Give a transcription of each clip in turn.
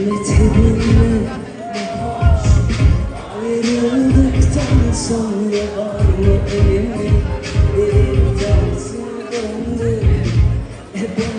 Mektebinle bahar Ayrıldıktan sonra var mı elimi Derin tersi döndü e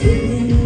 Singing